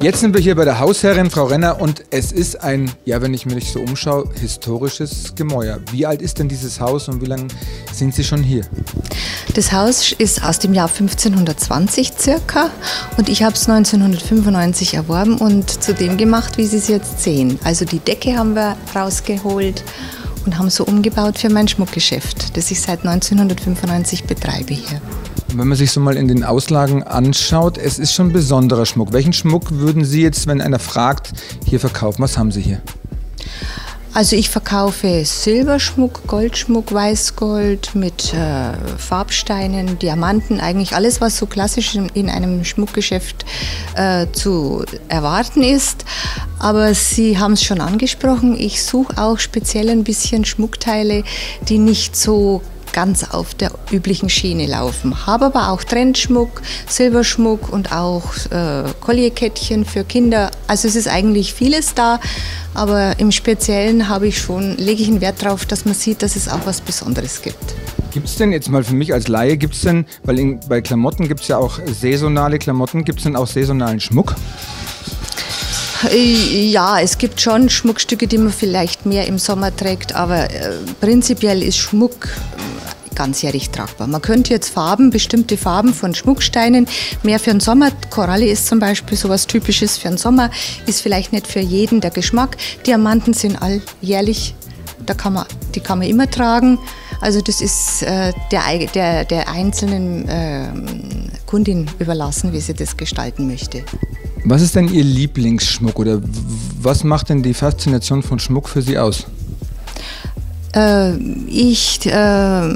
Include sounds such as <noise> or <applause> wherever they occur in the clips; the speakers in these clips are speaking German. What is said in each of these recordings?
Jetzt sind wir hier bei der Hausherrin, Frau Renner, und es ist ein, ja, wenn ich mich so umschaue, historisches Gemäuer. Wie alt ist denn dieses Haus und wie lange sind Sie schon hier? Das Haus ist aus dem Jahr 1520 circa und ich habe es 1995 erworben und zu dem gemacht, wie Sie es jetzt sehen. Also die Decke haben wir rausgeholt und haben so umgebaut für mein Schmuckgeschäft, das ich seit 1995 betreibe hier. Wenn man sich so mal in den Auslagen anschaut, es ist schon besonderer Schmuck. Welchen Schmuck würden Sie jetzt, wenn einer fragt, hier verkaufen? Was haben Sie hier? Also ich verkaufe Silberschmuck, Goldschmuck, Weißgold mit äh, Farbsteinen, Diamanten, eigentlich alles, was so klassisch in, in einem Schmuckgeschäft äh, zu erwarten ist. Aber Sie haben es schon angesprochen, ich suche auch speziell ein bisschen Schmuckteile, die nicht so ganz auf der üblichen Schiene laufen. Habe aber auch Trendschmuck, Silberschmuck und auch äh, Kollierkettchen für Kinder. Also es ist eigentlich vieles da, aber im Speziellen habe ich schon, lege ich einen Wert darauf, dass man sieht, dass es auch was Besonderes gibt. Gibt es denn jetzt mal für mich als Laie, gibt es denn, weil in, bei Klamotten gibt es ja auch saisonale Klamotten, gibt es denn auch saisonalen Schmuck? Äh, ja, es gibt schon Schmuckstücke, die man vielleicht mehr im Sommer trägt, aber äh, prinzipiell ist Schmuck ganzjährig tragbar. Man könnte jetzt Farben, bestimmte Farben von Schmucksteinen mehr für den Sommer, Koralle ist zum Beispiel sowas Typisches für den Sommer, ist vielleicht nicht für jeden der Geschmack. Diamanten sind alljährlich, da kann man, die kann man immer tragen. Also das ist äh, der, der, der einzelnen äh, Kundin überlassen, wie sie das gestalten möchte. Was ist denn Ihr Lieblingsschmuck oder was macht denn die Faszination von Schmuck für Sie aus? Äh, ich äh,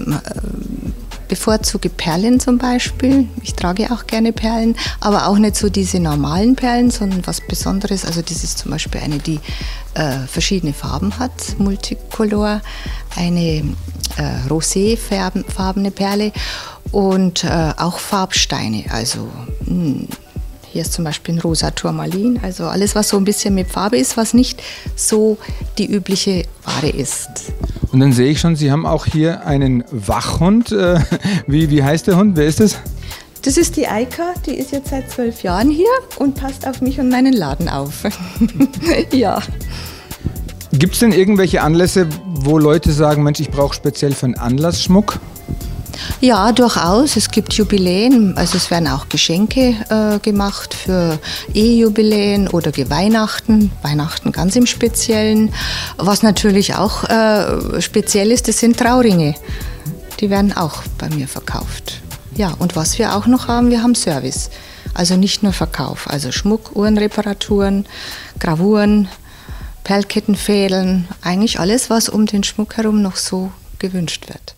bevorzuge Perlen zum Beispiel. Ich trage auch gerne Perlen, aber auch nicht so diese normalen Perlen, sondern was Besonderes. Also das ist zum Beispiel eine, die äh, verschiedene Farben hat, Multicolor, eine äh, roséfarbene Perle und äh, auch Farbsteine. Also mh, hm, hier ist zum Beispiel ein rosa Turmalin, also alles, was so ein bisschen mit Farbe ist, was nicht so die übliche Ware ist. Und dann sehe ich schon, Sie haben auch hier einen Wachhund. Äh, wie, wie heißt der Hund? Wer ist das? Das ist die Eika, die ist jetzt seit zwölf Jahren hier und passt auf mich und meinen Laden auf. <laughs> ja. Gibt es denn irgendwelche Anlässe, wo Leute sagen, Mensch, ich brauche speziell für einen Anlass Schmuck? Ja, durchaus. Es gibt Jubiläen, also es werden auch Geschenke äh, gemacht für Ehejubiläen oder Weihnachten, Weihnachten ganz im Speziellen. Was natürlich auch äh, speziell ist, das sind Trauringe. Die werden auch bei mir verkauft. Ja, und was wir auch noch haben, wir haben Service. Also nicht nur Verkauf, also Schmuck, Uhrenreparaturen, Gravuren, Perlkettenfädeln, eigentlich alles, was um den Schmuck herum noch so gewünscht wird.